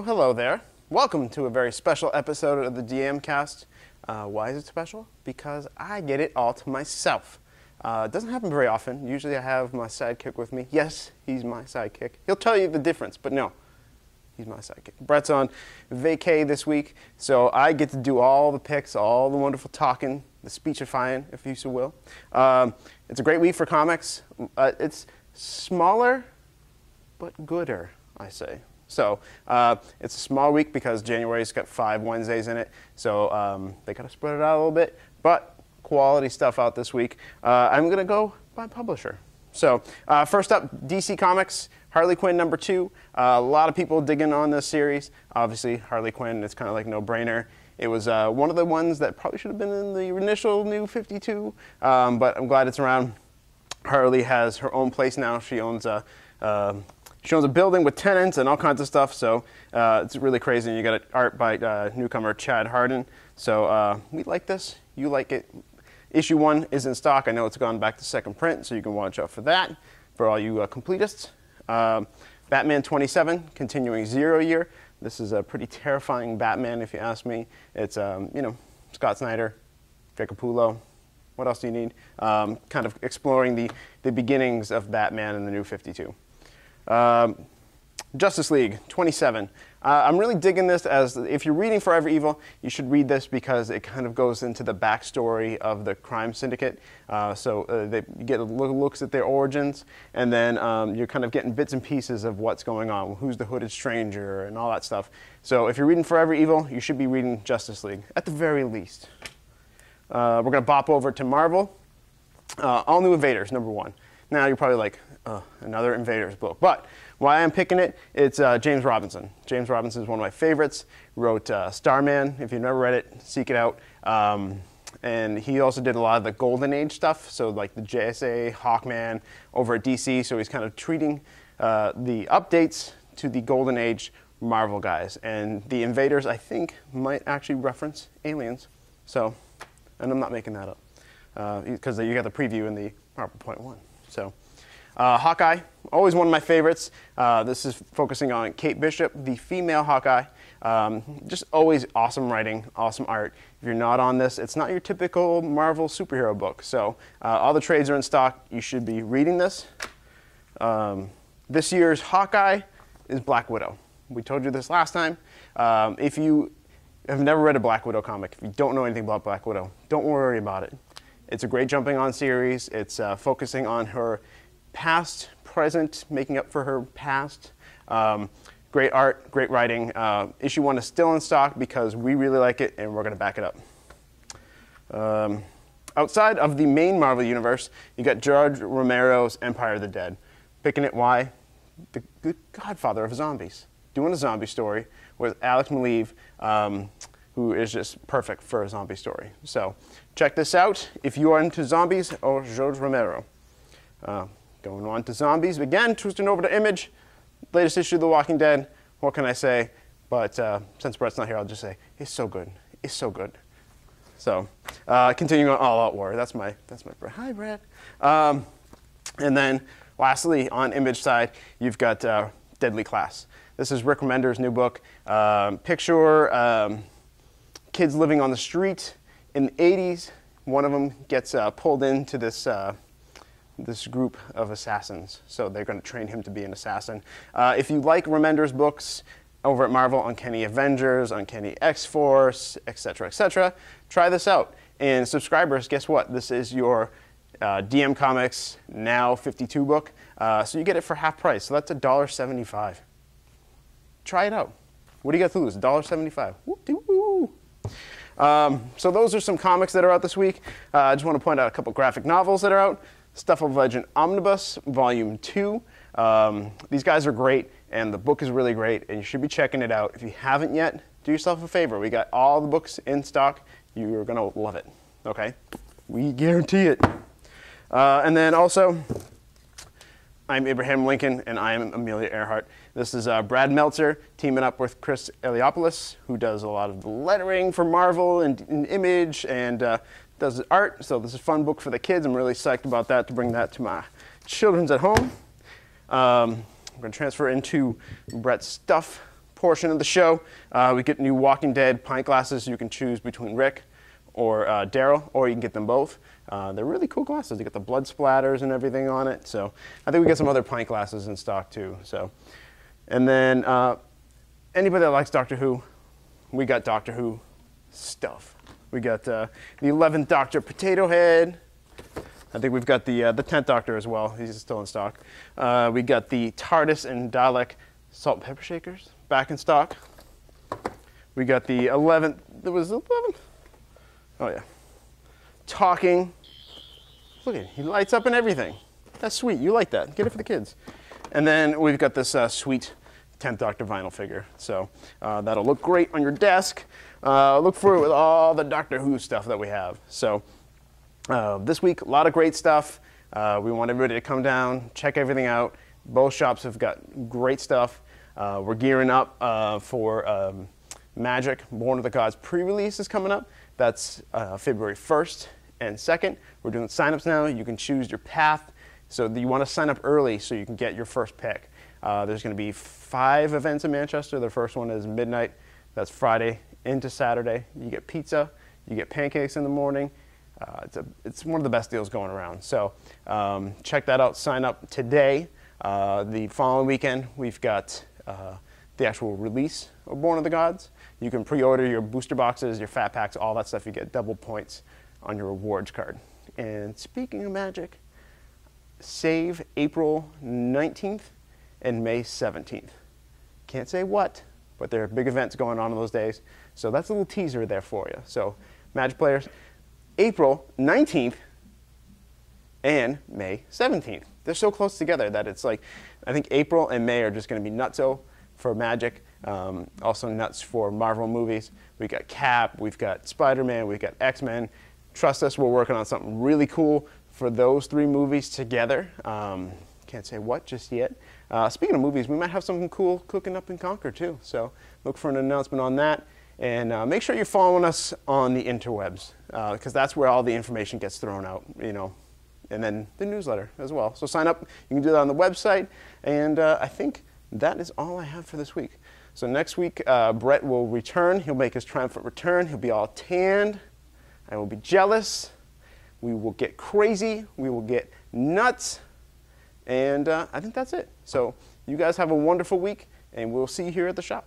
Oh, hello there. Welcome to a very special episode of the DM Cast. Uh, why is it special? Because I get it all to myself. Uh, it doesn't happen very often. Usually I have my sidekick with me. Yes, he's my sidekick. He'll tell you the difference, but no, he's my sidekick. Brett's on vacay this week, so I get to do all the picks, all the wonderful talking, the speechifying, if you so will. Um, it's a great week for comics. Uh, it's smaller, but gooder, I say. So uh, it's a small week because January's got five Wednesdays in it, so um, they got to spread it out a little bit. But quality stuff out this week. Uh, I'm going to go by publisher. So uh, first up, DC Comics, Harley Quinn number two. Uh, a lot of people digging on this series. Obviously, Harley Quinn, it's kind of like no brainer. It was uh, one of the ones that probably should have been in the initial New 52, um, but I'm glad it's around. Harley has her own place now. She owns a uh, she owns a building with tenants and all kinds of stuff, so uh, it's really crazy. And you got art by uh, newcomer Chad Hardin. So uh, we like this. You like it. Issue one is in stock. I know it's gone back to second print, so you can watch out for that for all you uh, completists. Um, Batman 27, continuing zero year. This is a pretty terrifying Batman, if you ask me. It's, um, you know, Scott Snyder, Jacob Capullo. What else do you need? Um, kind of exploring the, the beginnings of Batman in the new 52. Um, Justice League 27. Uh, I'm really digging this as if you're reading Forever Evil, you should read this because it kind of goes into the backstory of the crime syndicate. Uh, so uh, they get look, looks at their origins, and then um, you're kind of getting bits and pieces of what's going on, who's the hooded stranger, and all that stuff. So if you're reading Forever Evil, you should be reading Justice League at the very least. Uh, we're going to bop over to Marvel. Uh, all New Invaders, number one. Now you're probably like, uh, another Invaders book. But why I'm picking it, it's uh, James Robinson. James Robinson is one of my favorites. Wrote uh, Starman. If you've never read it, seek it out. Um, and he also did a lot of the Golden Age stuff, so like the JSA, Hawkman over at DC. So he's kind of treating uh, the updates to the Golden Age Marvel guys. And the Invaders, I think, might actually reference aliens. So, and I'm not making that up because uh, you got the preview in the Marvel Point One. So. Uh, Hawkeye, always one of my favorites. Uh, this is focusing on Kate Bishop, the female Hawkeye. Um, just always awesome writing, awesome art. If you're not on this, it's not your typical Marvel superhero book. So uh, all the trades are in stock. You should be reading this. Um, this year's Hawkeye is Black Widow. We told you this last time. Um, if you have never read a Black Widow comic, if you don't know anything about Black Widow, don't worry about it. It's a great jumping on series. It's uh, focusing on her past, present, making up for her past. Um, great art, great writing. Uh, issue one is still in stock because we really like it and we're going to back it up. Um, outside of the main Marvel universe, you got George Romero's Empire of the Dead. Picking it why? The, the godfather of zombies. Doing a zombie story with Alex Maleev, um, who is just perfect for a zombie story. So check this out if you are into zombies or George Romero. Uh, Going on to zombies. Again, twisting over to Image. Latest issue of The Walking Dead. What can I say? But uh, since Brett's not here, I'll just say, it's so good. It's so good. So, uh, continuing on All Out War. That's my, that's my, hi, Brett. Um, and then, lastly, on Image side, you've got uh, Deadly Class. This is Rick Remender's new book. Um, picture um, kids living on the street in the 80s. One of them gets uh, pulled into this uh, this group of assassins. So they're going to train him to be an assassin. Uh, if you like Remender's books over at Marvel, Uncanny Avengers, Uncanny X-Force, etc., etc., try this out. And subscribers, guess what? This is your uh, DM Comics Now 52 book. Uh, so you get it for half price. So that's $1.75. Try it out. What do you got to lose? $1.75. Um, so those are some comics that are out this week. Uh, I just want to point out a couple graphic novels that are out. Stuff of Legend Omnibus, Volume 2. Um, these guys are great, and the book is really great, and you should be checking it out. If you haven't yet, do yourself a favor. We got all the books in stock. You're going to love it, okay? We guarantee it. Uh, and then also, I'm Abraham Lincoln, and I am Amelia Earhart. This is uh, Brad Meltzer teaming up with Chris Eliopoulos, who does a lot of the lettering for Marvel and, and Image, and uh, does art. So this is a fun book for the kids. I'm really psyched about that to bring that to my children's at home. Um, I'm going to transfer into Brett's stuff portion of the show. Uh, we get new Walking Dead pint glasses. You can choose between Rick or uh, Daryl, or you can get them both. Uh, they're really cool glasses. They got the blood splatters and everything on it. So I think we get some other pint glasses in stock too. So, and then uh, anybody that likes Doctor Who, we got Doctor Who stuff. We got uh, the 11th Doctor Potato Head. I think we've got the uh, the 10th Doctor as well. He's still in stock. Uh, we got the TARDIS and Dalek salt and pepper shakers back in stock. We got the 11th. There was 11th. Oh yeah. Talking. Look at it, he lights up and everything. That's sweet. You like that? Get it for the kids. And then we've got this uh, sweet 10th Doctor vinyl figure. So uh, that'll look great on your desk. Uh, look for it with all the Doctor Who stuff that we have. So uh, this week, a lot of great stuff. Uh, we want everybody to come down, check everything out. Both shops have got great stuff. Uh, we're gearing up for um, Magic, Born of the Gods pre-release is coming up. That's uh, February 1st and 2nd. We're doing signups now. You can choose your path. So you want to sign up early so you can get your first pick. Uh, there's going to be five events in Manchester. The first one is midnight. That's Friday into Saturday. You get pizza. You get pancakes in the morning. Uh, it's, a, it's one of the best deals going around. So um, check that out. Sign up today. Uh, the following weekend, we've got uh, the actual release of Born of the Gods. You can pre-order your booster boxes, your fat packs, all that stuff. You get double points on your rewards card. And speaking of magic, save April 19th and May 17th. Can't say what, but there are big events going on in those days. So that's a little teaser there for you. So, Magic players, April 19th and May 17th. They're so close together that it's like, I think April and May are just going to be nutso for Magic, um, also nuts for Marvel movies. We've got Cap, we've got Spider Man, we've got X Men. Trust us, we're working on something really cool for those three movies together. Um, can't say what just yet. Uh, speaking of movies, we might have something cool cooking up in Concord too. So look for an announcement on that. And uh, make sure you're following us on the interwebs because uh, that's where all the information gets thrown out, you know, and then the newsletter as well. So sign up. You can do that on the website. And uh, I think that is all I have for this week. So next week, uh, Brett will return. He'll make his triumphant return. He'll be all tanned. I will be jealous. We will get crazy. We will get nuts. And uh, I think that's it. So you guys have a wonderful week, and we'll see you here at the shop.